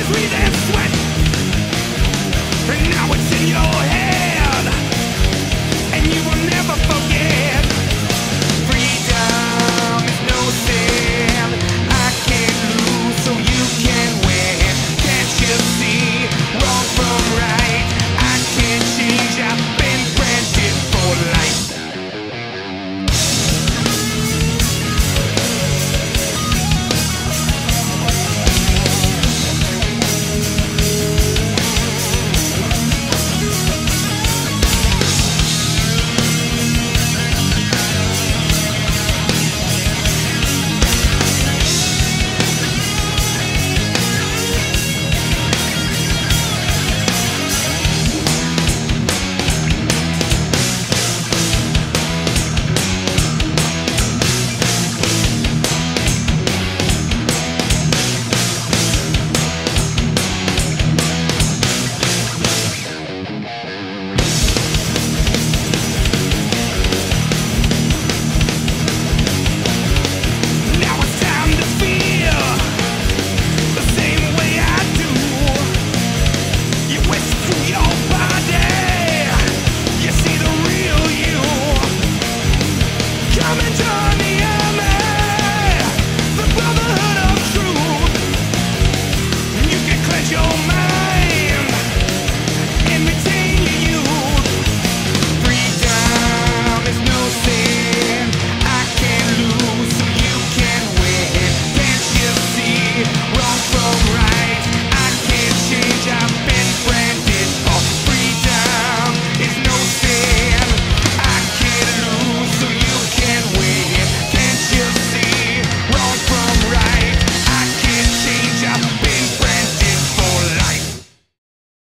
tears we then sweat. And now it's in your head